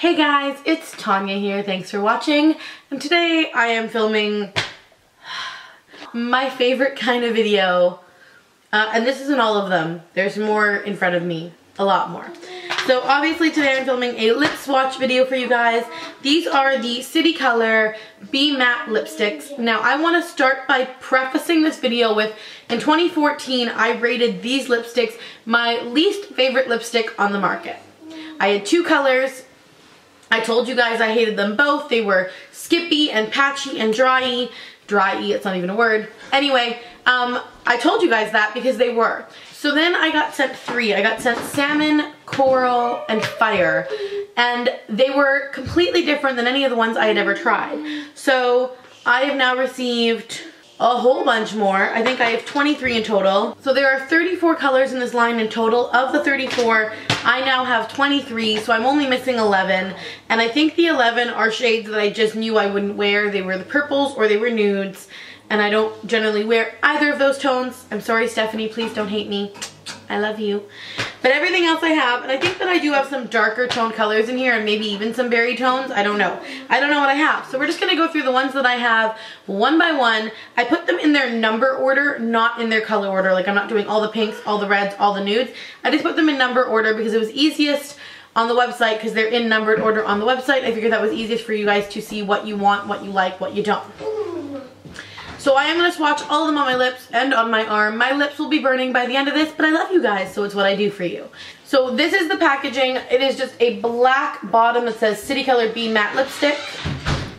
Hey guys, it's Tanya here. Thanks for watching. And today I am filming my favorite kind of video. Uh, and this isn't all of them. There's more in front of me. A lot more. So obviously today I'm filming a lip swatch video for you guys. These are the City Color Be Matte lipsticks. Now I want to start by prefacing this video with, in 2014 I rated these lipsticks my least favorite lipstick on the market. I had two colors, I told you guys I hated them both. They were skippy and patchy and dryy. Dryy, it's not even a word. Anyway, um, I told you guys that because they were. So then I got sent three. I got sent salmon, coral, and fire. And they were completely different than any of the ones I had ever tried. So I have now received a whole bunch more. I think I have 23 in total. So there are 34 colors in this line in total. Of the 34, I now have 23, so I'm only missing 11. And I think the 11 are shades that I just knew I wouldn't wear. They were the purples or they were nudes. And I don't generally wear either of those tones. I'm sorry, Stephanie, please don't hate me. I love you. But everything else I have, and I think that I do have some darker tone colors in here and maybe even some berry tones. I don't know. I don't know what I have. So we're just going to go through the ones that I have one by one. I put them in their number order, not in their color order. Like I'm not doing all the pinks, all the reds, all the nudes. I just put them in number order because it was easiest on the website because they're in numbered order on the website. I figured that was easiest for you guys to see what you want, what you like, what you don't. So I am going to swatch all of them on my lips and on my arm. My lips will be burning by the end of this, but I love you guys, so it's what I do for you. So this is the packaging. It is just a black bottom that says City Color Be Matte Lipstick.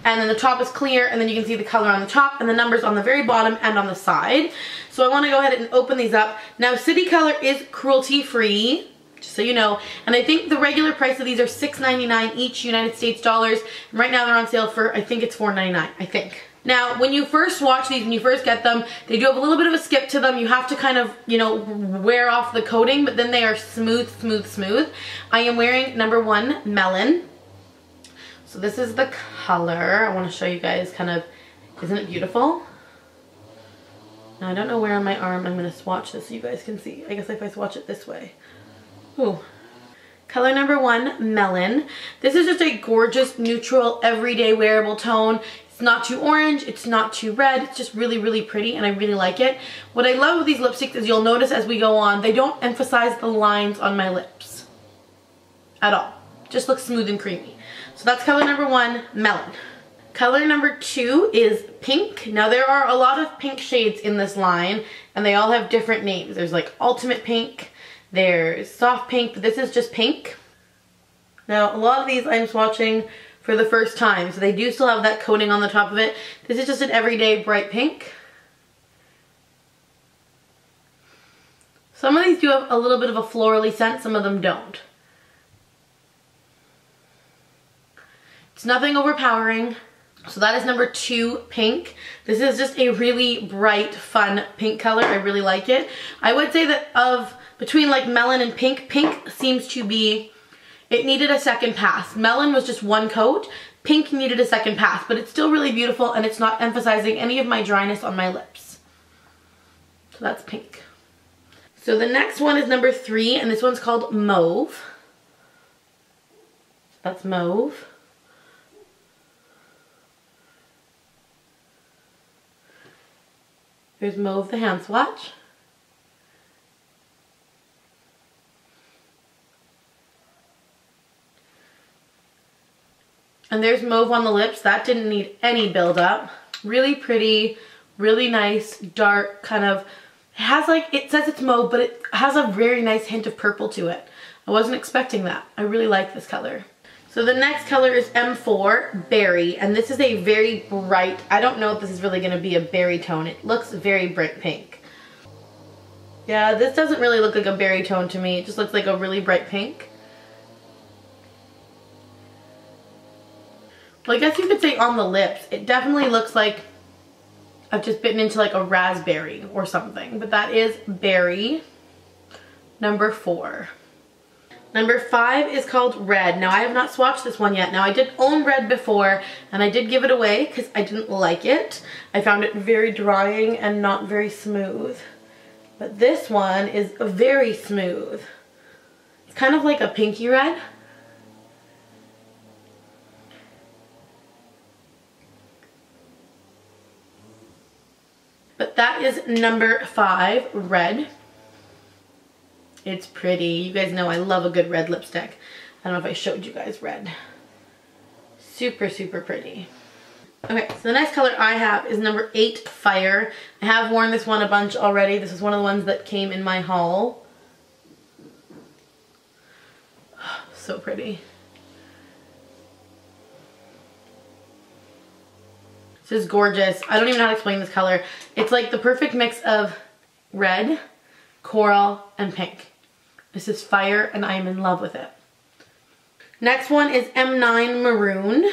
And then the top is clear, and then you can see the color on the top and the numbers on the very bottom and on the side. So I want to go ahead and open these up. Now City Color is cruelty free just so you know. And I think the regular price of these are $6.99 each United States dollars. Right now they're on sale for, I think it's $4.99, I think. Now, when you first watch these, when you first get them, they do have a little bit of a skip to them. You have to kind of, you know, wear off the coating, but then they are smooth, smooth, smooth. I am wearing number one, Melon. So this is the color. I want to show you guys kind of, isn't it beautiful? Now, I don't know where on my arm I'm going to swatch this so you guys can see. I guess if I swatch it this way. Ooh. Color number one, Melon. This is just a gorgeous, neutral, everyday wearable tone. It's not too orange, it's not too red, it's just really, really pretty and I really like it. What I love with these lipsticks is you'll notice as we go on, they don't emphasize the lines on my lips at all. Just looks smooth and creamy. So that's color number one, Melon. Color number two is pink. Now there are a lot of pink shades in this line and they all have different names. There's like ultimate pink, there's soft pink, but this is just pink. Now a lot of these I'm swatching for the first time. So they do still have that coating on the top of it. This is just an everyday bright pink. Some of these do have a little bit of a florally scent, some of them don't. It's nothing overpowering. So that is number two, pink. This is just a really bright, fun pink color. I really like it. I would say that of between like melon and pink, pink seems to be it needed a second pass. Melon was just one coat. Pink needed a second pass, but it's still really beautiful and it's not emphasizing any of my dryness on my lips. So that's pink. So the next one is number three, and this one's called Mauve. That's Mauve. There's Mauve the hand swatch. And there's mauve on the lips. That didn't need any buildup. Really pretty, really nice, dark, kind of, it has like, it says it's mauve, but it has a very nice hint of purple to it. I wasn't expecting that. I really like this color. So the next color is M4 Berry, and this is a very bright, I don't know if this is really gonna be a berry tone. It looks very bright pink. Yeah, this doesn't really look like a berry tone to me. It just looks like a really bright pink. I guess you could say on the lips, it definitely looks like I've just bitten into like a raspberry or something. But that is berry, number four. Number five is called Red. Now I have not swatched this one yet. Now I did own Red before and I did give it away because I didn't like it. I found it very drying and not very smooth. But this one is very smooth. It's kind of like a pinky red. But that is number five, red. It's pretty. You guys know I love a good red lipstick. I don't know if I showed you guys red. Super, super pretty. Okay, so the next color I have is number eight, Fire. I have worn this one a bunch already. This is one of the ones that came in my haul. So pretty. This is gorgeous. I don't even know how to explain this color. It's like the perfect mix of red, coral, and pink. This is fire and I am in love with it. Next one is M9 Maroon.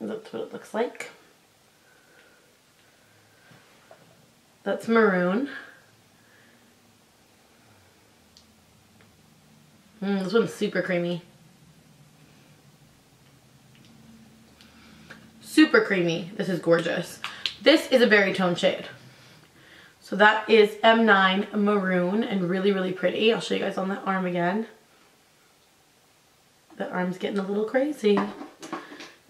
That's what it looks like. That's maroon. Mm, this one's super creamy. Super creamy. This is gorgeous. This is a berry tone shade. So that is M9 Maroon and really, really pretty. I'll show you guys on that arm again. The arm's getting a little crazy.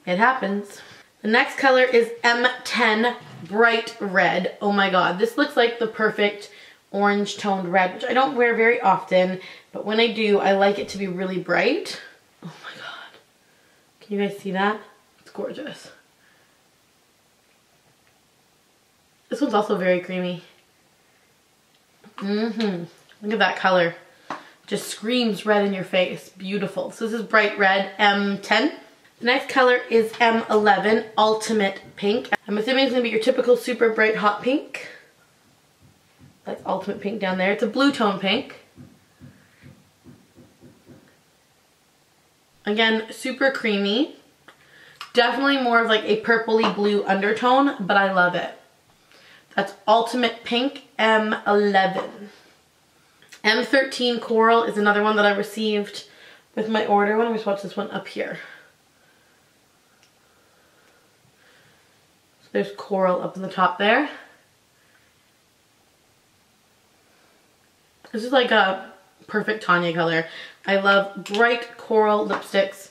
It happens. The next color is M10 Bright Red. Oh my god, this looks like the perfect orange toned red, which I don't wear very often, but when I do, I like it to be really bright. Oh my god. Can you guys see that? It's gorgeous. This one's also very creamy. Mm-hmm. Look at that color. Just screams red in your face. Beautiful. So this is bright red M10. The next color is M11 Ultimate Pink. I'm assuming it's going to be your typical super bright hot pink. That's Ultimate Pink down there. It's a blue tone pink. Again, super creamy. Definitely more of like a purpley blue undertone, but I love it. That's Ultimate Pink M11. M13 Coral is another one that I received with my order. Don't we swatch this one up here? There's coral up in the top there. This is like a perfect Tanya color. I love bright coral lipsticks.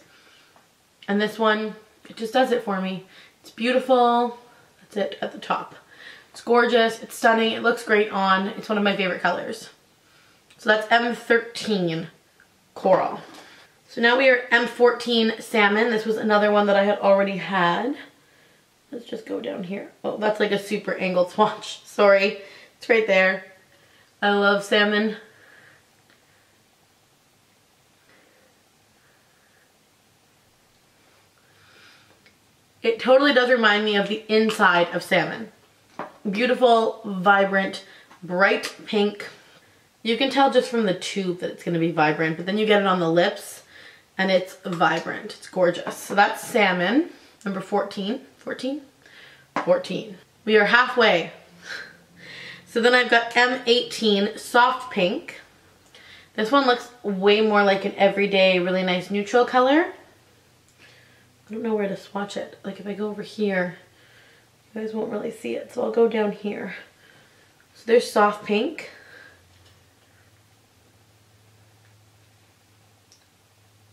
And this one, it just does it for me. It's beautiful. That's it at the top. It's gorgeous. It's stunning. It looks great on. It's one of my favorite colors. So that's M13 Coral. So now we are M14 Salmon. This was another one that I had already had. Let's just go down here. Oh, that's like a super angled swatch. Sorry. It's right there. I love salmon. It totally does remind me of the inside of salmon. Beautiful, vibrant, bright pink. You can tell just from the tube that it's going to be vibrant, but then you get it on the lips and it's vibrant. It's gorgeous. So that's salmon, number 14. 14? 14. We are halfway. So then I've got M18 Soft Pink. This one looks way more like an everyday, really nice neutral color. I don't know where to swatch it. Like if I go over here, you guys won't really see it. So I'll go down here. So there's Soft Pink.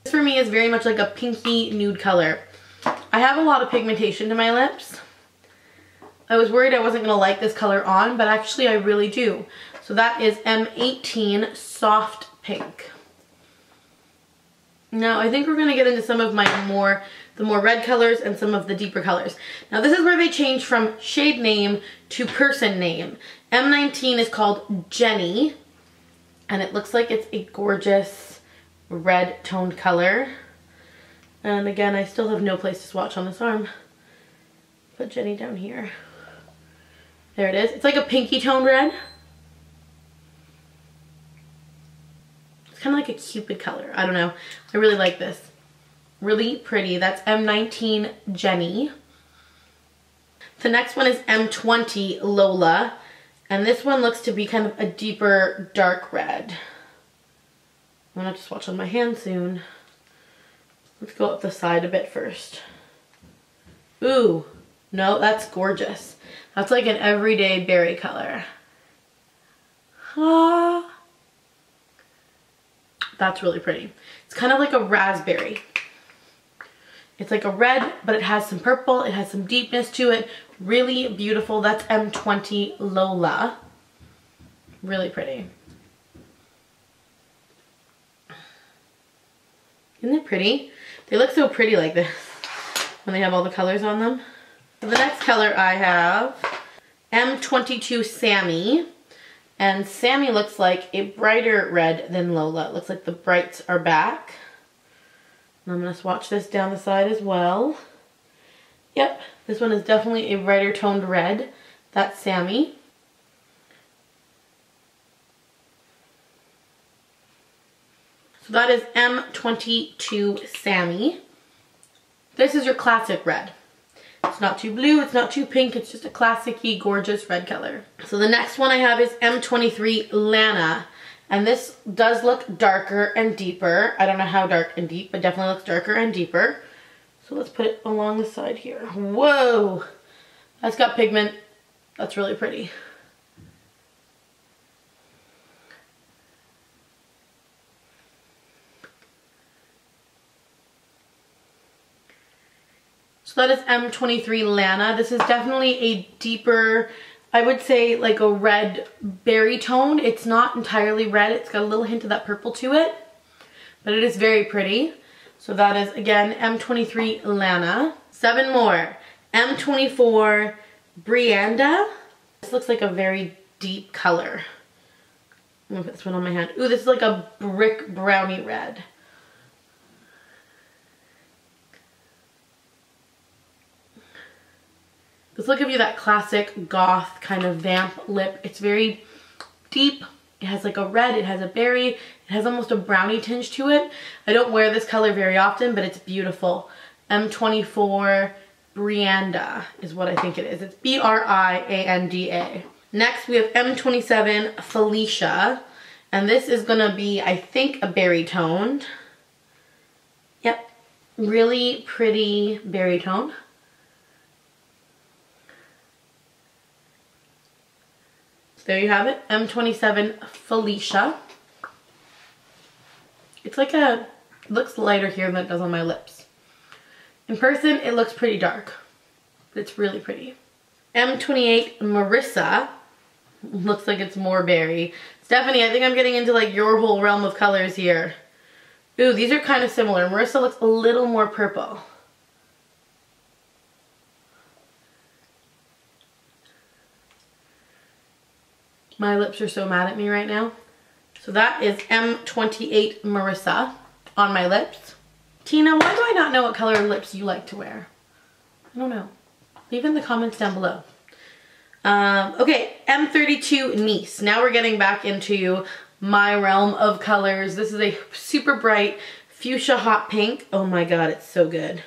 This for me is very much like a pinky nude color. I have a lot of pigmentation to my lips. I was worried I wasn't going to like this color on, but actually I really do. So that is M18 Soft Pink. Now I think we're going to get into some of my more, the more red colors and some of the deeper colors. Now this is where they change from shade name to person name. M19 is called Jenny and it looks like it's a gorgeous red toned color. And again, I still have no place to swatch on this arm. Put Jenny down here. There it is. It's like a pinky toned red. It's kind of like a cupid color. I don't know. I really like this. Really pretty. That's M19 Jenny. The next one is M20 Lola. And this one looks to be kind of a deeper dark red. I'm going to swatch on my hand soon. Let's go up the side a bit first. Ooh, no, that's gorgeous. That's like an everyday berry color. Ah. That's really pretty. It's kind of like a raspberry It's like a red, but it has some purple. It has some deepness to it. Really beautiful. That's M20 Lola. Really pretty. Isn't it pretty? They look so pretty like this when they have all the colors on them. The next color I have, M22 Sammy. And Sammy looks like a brighter red than Lola. It looks like the brights are back. And I'm going to swatch this down the side as well. Yep, this one is definitely a brighter toned red. That's Sammy. So that is M22 Sammy. This is your classic red. It's not too blue, it's not too pink, it's just a classic-y, gorgeous red color. So the next one I have is M23 Lana. And this does look darker and deeper. I don't know how dark and deep, but definitely looks darker and deeper. So let's put it along the side here. Whoa! That's got pigment. That's really pretty. So that is M23 Lana. This is definitely a deeper, I would say like a red berry tone. It's not entirely red. It's got a little hint of that purple to it, but it is very pretty. So that is, again, M23 Lana. Seven more. M24 Brianda. This looks like a very deep color. I'm gonna put this one on my hand. Ooh, this is like a brick brownie red. This will give you that classic goth kind of vamp lip. It's very deep. It has like a red, it has a berry, it has almost a brownie tinge to it. I don't wear this color very often, but it's beautiful. M24 Brianda is what I think it is. It's B-R-I-A-N-D-A. Next, we have M27 Felicia. And this is gonna be, I think, a berry toned. Yep, really pretty berry tone. There you have it, M27 Felicia. It's like a, looks lighter here than it does on my lips. In person, it looks pretty dark, but it's really pretty. M28 Marissa. Looks like it's more berry. Stephanie, I think I'm getting into like your whole realm of colors here. Ooh, these are kind of similar. Marissa looks a little more purple. My lips are so mad at me right now. So that is M28 Marissa on my lips. Tina, why do I not know what color lips you like to wear? I don't know. Leave in the comments down below. Um, okay, M32 Nice. Now we're getting back into my realm of colors. This is a super bright fuchsia hot pink. Oh my god, it's so good.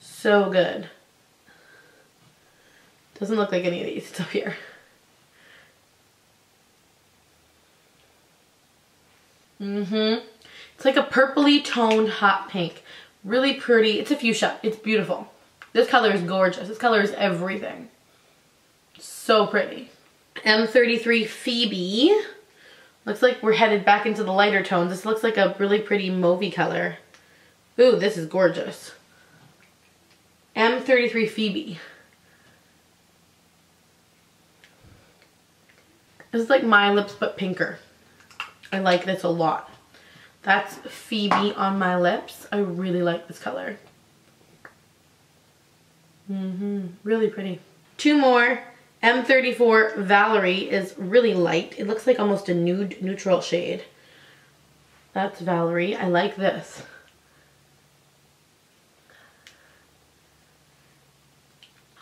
So good. Doesn't look like any of these. It's up here. Mm-hmm. It's like a purpley toned hot pink. Really pretty. It's a fuchsia. It's beautiful. This color is gorgeous. This color is everything. So pretty. M33 Phoebe. Looks like we're headed back into the lighter tones. This looks like a really pretty mauvey color. Ooh, this is gorgeous. M33 Phoebe. This is like my lips but pinker. I like this a lot. That's Phoebe on my lips. I really like this color. Mm-hmm. Really pretty. Two more. M34 Valerie is really light. It looks like almost a nude neutral shade. That's Valerie. I like this.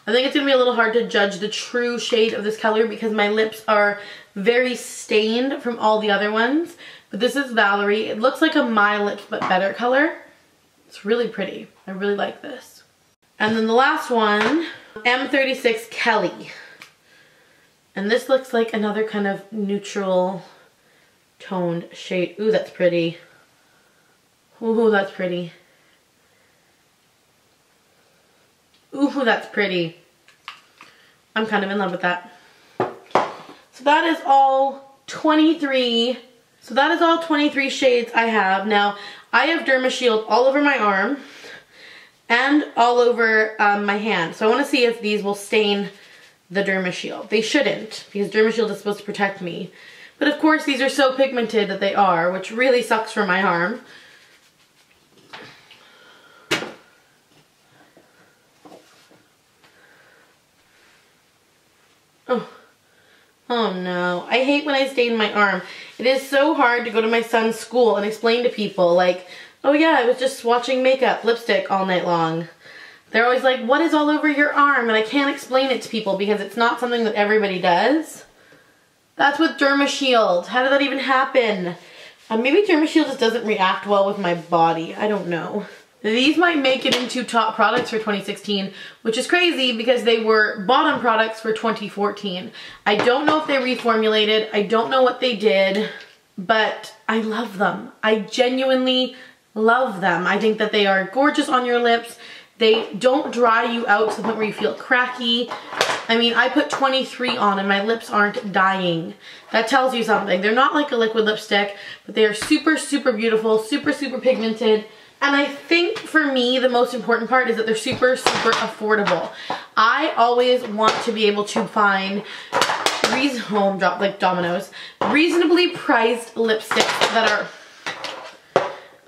I think it's going to be a little hard to judge the true shade of this color because my lips are very stained from all the other ones. But this is Valerie. It looks like a My Lips But Better color. It's really pretty. I really like this. And then the last one, M36 Kelly. And this looks like another kind of neutral toned shade. Ooh, that's pretty. Ooh, that's pretty. Ooh, that's pretty. I'm kind of in love with that. So that is all 23. So that is all 23 shades I have. Now, I have Derma Shield all over my arm. and all over um, my hand. So I want to see if these will stain the Derma Shield. They shouldn't because Derma Shield is supposed to protect me. But of course these are so pigmented that they are, which really sucks for my arm. Oh. Oh no. I hate when I stain my arm. It is so hard to go to my son's school and explain to people like, oh yeah, I was just swatching makeup, lipstick all night long. They're always like, what is all over your arm? And I can't explain it to people because it's not something that everybody does. That's with Derma Shield. How did that even happen? Uh, maybe Derma Shield just doesn't react well with my body. I don't know. These might make it into top products for 2016, which is crazy because they were bottom products for 2014. I don't know if they reformulated. I don't know what they did, but I love them. I genuinely love them. I think that they are gorgeous on your lips. They don't dry you out to the point where you feel cracky. I mean, I put 23 on and my lips aren't dying. That tells you something. They're not like a liquid lipstick, but they are super, super beautiful, super, super pigmented. And I think for me, the most important part is that they're super, super affordable. I always want to be able to find reason home drop like Domino's reasonably priced lipsticks that are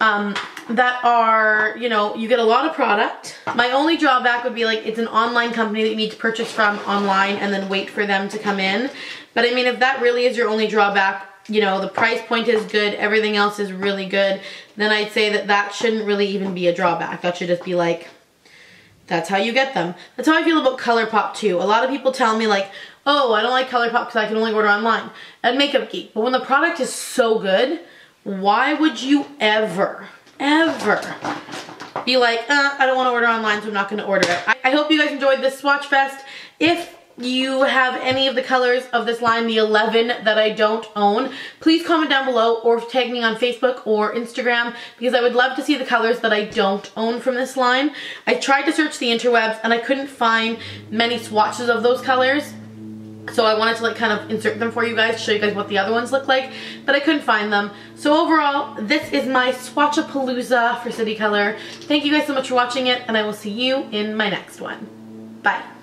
um, that are, you know, you get a lot of product. My only drawback would be like it's an online company that you need to purchase from online and then wait for them to come in. But I mean, if that really is your only drawback, you know, the price point is good, everything else is really good, then I'd say that that shouldn't really even be a drawback. That should just be like, that's how you get them. That's how I feel about ColourPop too. A lot of people tell me like, oh, I don't like ColourPop because I can only order online at Makeup Geek. But when the product is so good, why would you ever, ever be like, uh, I don't want to order online, so I'm not going to order it. I, I hope you guys enjoyed this swatch fest. If you have any of the colors of this line, the 11 that I don't own, please comment down below or tag me on Facebook or Instagram because I would love to see the colors that I don't own from this line. I tried to search the interwebs and I couldn't find many swatches of those colors. So I wanted to like kind of insert them for you guys, show you guys what the other ones look like, but I couldn't find them. So overall, this is my Swatchapalooza for City Color. Thank you guys so much for watching it, and I will see you in my next one. Bye.